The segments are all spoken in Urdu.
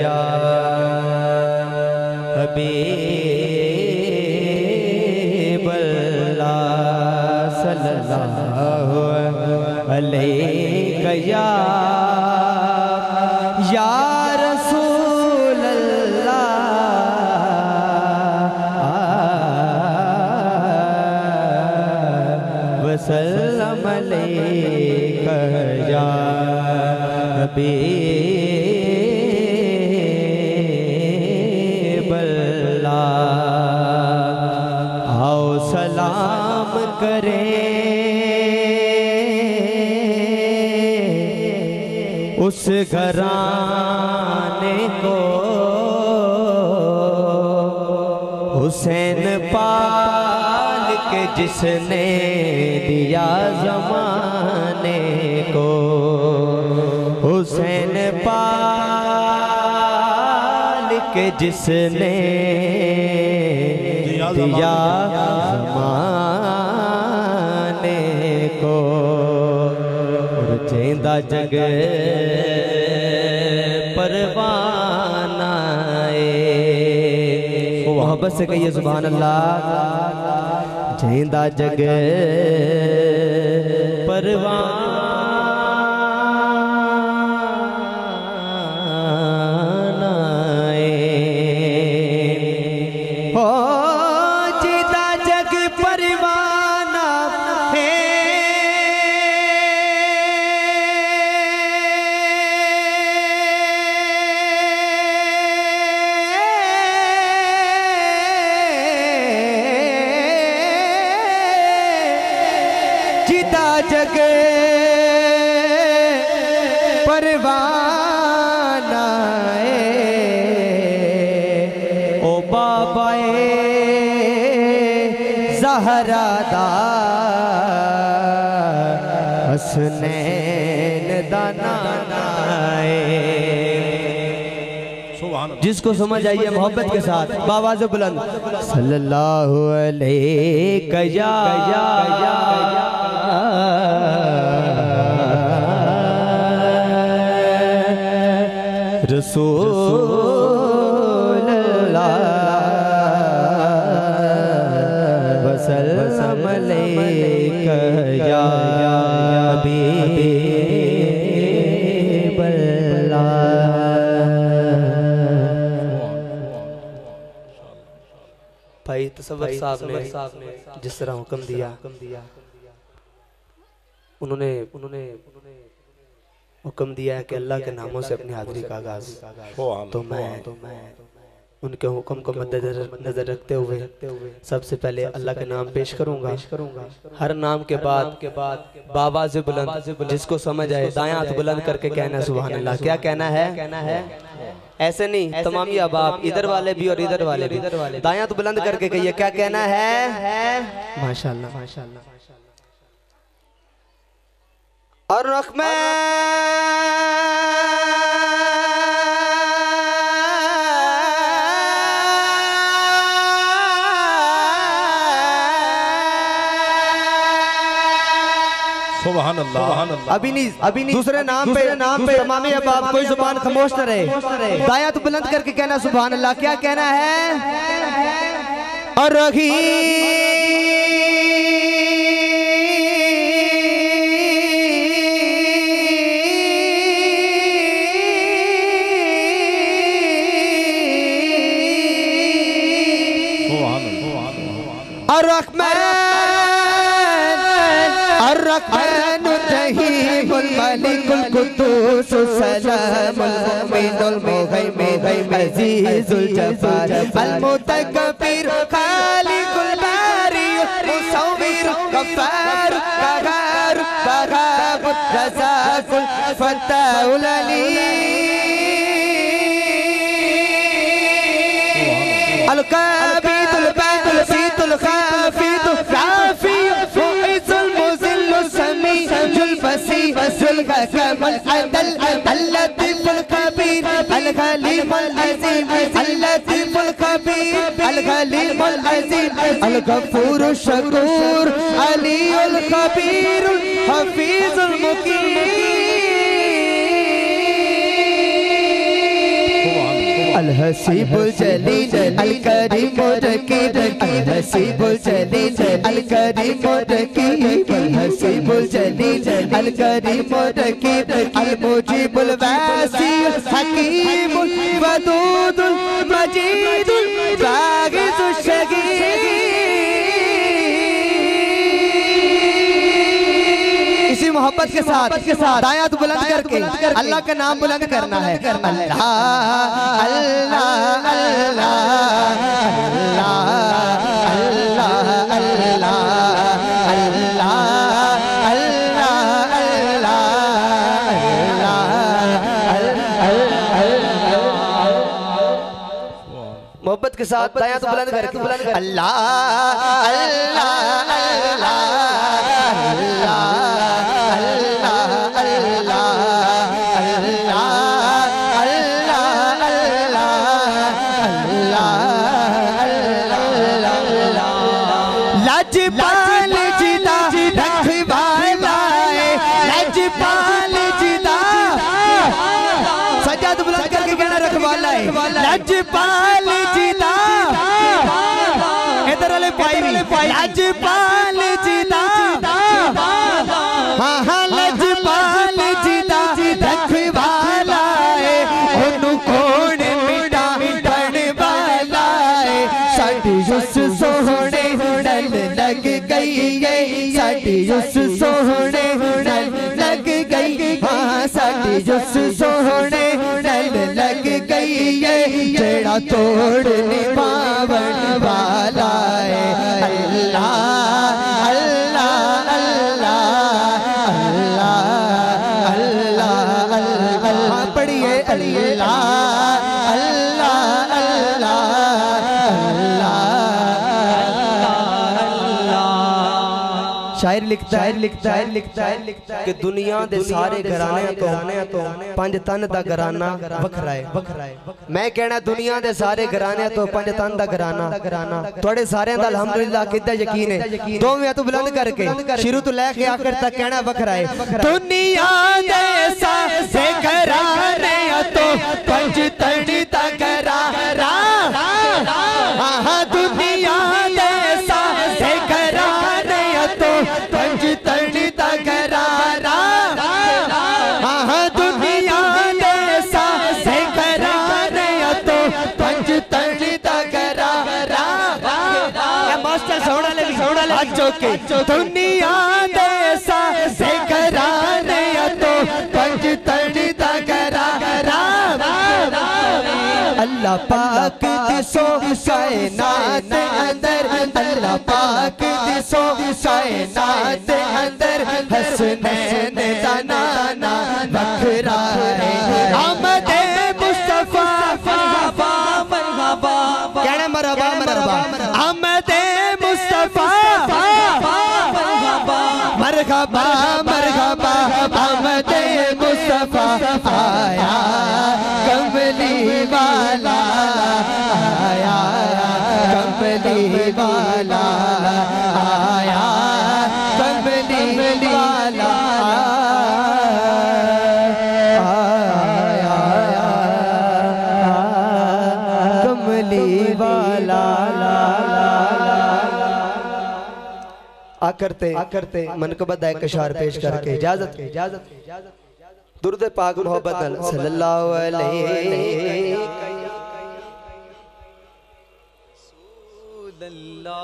یا حبیب اللہ صلی اللہ علیہ یا یا رسول اللہ وسلم علیہ یا کریں اس گھرانے کو حسین پال کے جس نے دیا زمانے کو۔ حسین پال کے جس نے دیا زمانے جگ پروانہ محبت سے کہیے سبحان اللہ۔ چیندہ جگ پروانہ ہے جیتا جگ پروانہ ہے۔ او بابا دا۔ حسنین دا نانا ہے جس کو سمجھ آئیے محبت کے ساتھ باواز بلند۔ صلی اللہ علیہ رسول اللہ وسلم علیہ یا حبیب اللہ۔ بھائی، تصور صاحب نے جس طرح حکم دیا انہوں نے حکم دیا ہے کہ اللہ کے ناموں سے اپنی حاضری کا آغاز۔ تو میں ان کے حکم کو مد نظر رکھتے ہوئے سب سے پہلے اللہ کے نام پیش کروں گا۔ ہر نام کے بعد بابا سے بلند جس کو سمجھ آئے دائیں ہاتھ بلند کر کے کہنا سبحان اللہ۔ کیا کہنا ہے؟ ایسے نہیں تمامی اباب ادھر والے بھی اور ادھر والے بھی۔ دائیں ہاتھ بلند کر کے کہیے کیا کہنا ہے؟ ماشاءاللہ۔ ماشاءاللہ۔ سبحان اللہ۔ ابھی نہیں ابھی نہیں۔ دوسرے نام پہ نام پہ۔ تمامی اب آپ کوئی زبان خموش نہ رہے۔ دائیں تو بلند کر کے کہنا سبحان اللہ کیا کہنا ہے؟ اور رہی الرحمن الرحمن الرحيم الملك القدوس السلام المؤمن المهيمن العزيز الجبار المتكبر خالق الباري المصور غفار قهار وهاب رزاق الفتاح العليم القابض اللطيف الخبير الغليم العظيم اللطيف الخبير الغليم العظيم الغفور الشكور علي الخبير الحفيظ المقيم. الحسیب جلیل الکریم الرقیب الحسیب الجلیل الکریم الحسیب الکریم المجیب الواسع حکیم الودود المجید. محبت کے ساتھ دائیات بلند کر کے اللہ کا نام بلند کرنا ہے اللہ اللہ اللہ اللہ اللہ اللہ محبت کے ساتھ دائیات بلند کر کے اللہ اللہ اللہ Lati جیڑا توڑنے پاون والا لکھتا ہے لکھتا ہے لکھتا ہے لکھتا ہے کہ دنیا دے سارے گھرانے تو پنج تن دا گھرانا وکھرا ہے۔ میں کہنا دنیا دے سارے گھرانے تو پنج تن دا گھرانا توڑے سارے دا الحمدللہ کدھا یقین ہے۔ دو میں تو بلند کر کے شروع تو لے کے آخر تک کہنا وکھرا ہے۔ دنیا دے سارے گھرانے تو پنج دنیا دے سارے گھرانے تو پنج تن گھرانا اللہ پاک دسو کائنات اندر اللہ پاک دسو کائنات اندر حسنین زنانا بکھرا ہے۔ آمد مصطفیٰ کہنا مرحبا مرحبا۔ آمد مصطفیٰ کرتے منقبت دائے کشار پیش کر کے اجازت اجازت درد پاک محبت صلی اللہ علیہ رسول اللہ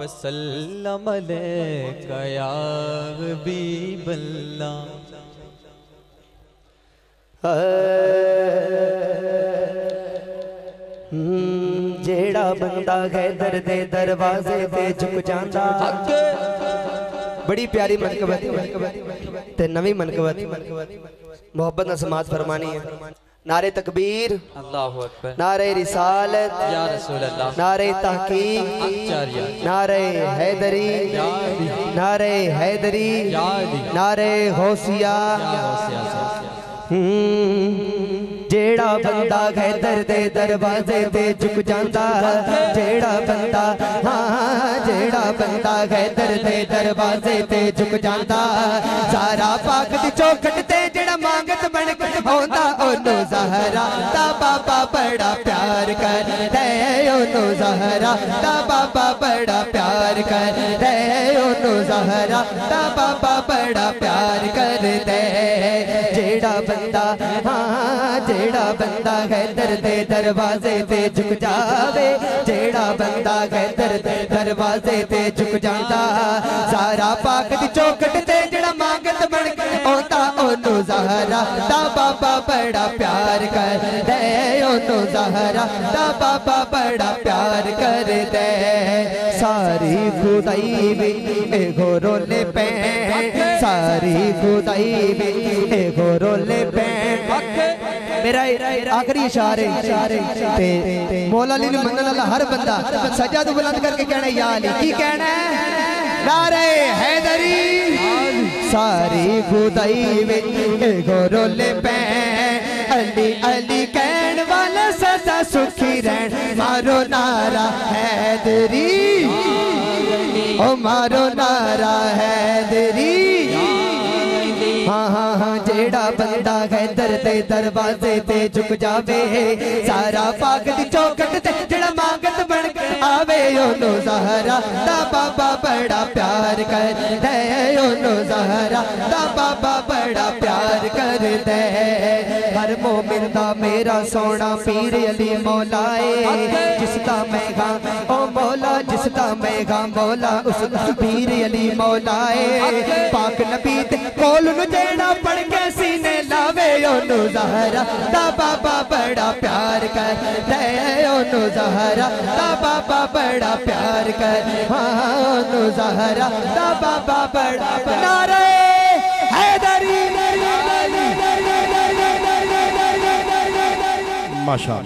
وسلم علیکہ یا حبیب اللہ. بندہ ہے درد دروازے تے جھک جاندا۔ بڑی پیاری منقبت تے نوی منقبت۔ محبت نہ سماعت فرمانی ہے۔ نعرہ تکبیر اللہ اکبر۔ نعرہ رسالت یا رسول اللہ۔ نعرہ تحقیق چاریا نعرہ حیدری یا علی نعرہ حیدری یا علی نعرہ ਜਿਹੜਾ ਬੰਦਾ ਗੈਦਰ ਦੇ ਦਰਵਾਜ਼ੇ ਤੇ ਝੁਕ ਜਾਂਦਾ ਜਿਹੜਾ ਬੰਦਾ, ਹਾਂ, ਜਿਹੜਾ ਬੰਦਾ ਗੈਦਰ ਦੇ ਦਰਵਾਜ਼ੇ ਤੇ ਝੁਕ ਜਾਂਦਾ ਸਾਰਾ ਪਾਕ ਦੀ ਚੌਖਟ ਤੇ ਜਿਹੜਾ ਮੰਗਤ ਬਣ ਕੇ ਆਉਂਦਾ, ਉਹਨੂੰ ਜ਼ਹਰਾ ਦਾ ਬਾਬਾ ਬੜਾ ਪਿਆਰ ਕਰਦਾ, ਉਹਨੂੰ ਜ਼ਹਰਾ ਦਾ ਬਾਬਾ ਬੜਾ ਪਿਆਰ ਕਰਦਾ, ਉਹਨੂੰ ਜ਼ਹਰਾ ਦਾ ਬਾਬਾ ਬੜਾ ਪਿਆਰ ਕਰਦਾ। جیڑا بندہ ہاں جیڑا بندہ غیدر دے دروازے تے جھک جاوے جیڑا بندہ غیدر دے دروازے تے جھک جاندا سارا پاک دی چوکٹ تے جڑا مانگت بن کے آندا اونوں زہرا دا بابا بڑا پیار کر دے اونوں زہرا دا بابا بڑا پیار کر دے ساری خدائی بھی اے گھروں نے پہ ساری خدائی بھی اے گھروں رولے بین میرا آخری اشارے۔ مولا علی مندل اللہ ہر بندہ سجاد بلند کر کے کہنا ہے، یا علی، کی کہنا ہے؟ نعرہ حیدری۔ ساری خودائی میں اے گورولے پین۔ علی علی کہن والا سزا سکھی رین مارو نعرہ حیدری۔ مارو نعرہ حیدری۔ ہاں ہاں ہاں جیڑا بندہ ہے در دروازے تے جھک جاوے سارا پاکت چوکٹ تے جڑا مانگت بن آوے اونو زہرا دا بابا بڑا پیار کر دے اونو زہرا دا بابا بڑا پیار کر دے ਹਰ ਮੂਮਿਨ ਦਾ ਮੇਰਾ ਸੋਹਣਾ ਪੀਰ ਅਲੀ ਮੌਲਾ ਏ। ਜਿਸ ਦਾ ਮੈਂ ਗਾ ਓ ਮੌਲਾ, ਜਿਸ ਦਾ ਮੈਂ ਗਾ ਮੌਲਾ ਉਸ ਦਾ ਪੀਰ ਅਲੀ ਮੌਲਾ ਏ। ਪਾਕ ਨਬੀ ਦੇ ਕੋਲ ਨੂੰ ਜਿਹੜਾ ਪੜ ਕੇ ਸੀਨੇ ਲਾਵੇ, ਉਹਨੂੰ ਜ਼ਹਰਾ ਦਾ ਬਾਬਾ ਬੜਾ ਪਿਆਰ ਕਰਦਾ ਹੈ ਉਹਨੂੰ ਜ਼ਹਰਾ ਦਾ ਬਾਬਾ ਬੜਾ ਪਿਆਰ ਕਰ। ਹਾਂ, ਉਹਨੂੰ ਜ਼ਹਰਾ ਦਾ ਬਾਬਾ ਬੜਾ ਨਾਰੇ মাসা